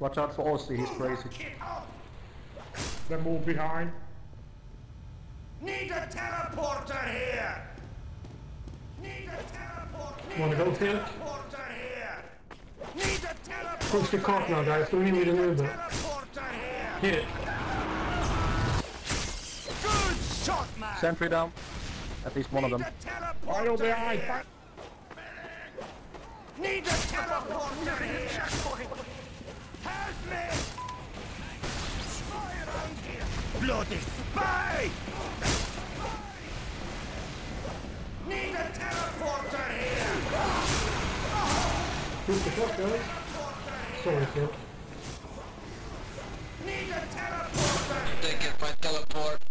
Watch out for Ozzy, he's crazy. Get up! Then move behind. Need a teleporter here! Need a teleporter! Wanna go, Tilt? Teleporter here! Need a teleporter! Push the cart now, guys. Don't need me to move it. Teleporter here! Hit it. Good shot, man! Sentry down. At least one of them. Need a teleporter Fire behind. here! Fire. Need a teleporter here! Bloody spy! Need a teleporter here! Push the cart, guys. Sorry, Tilt. Need a teleporter! Take it by teleport.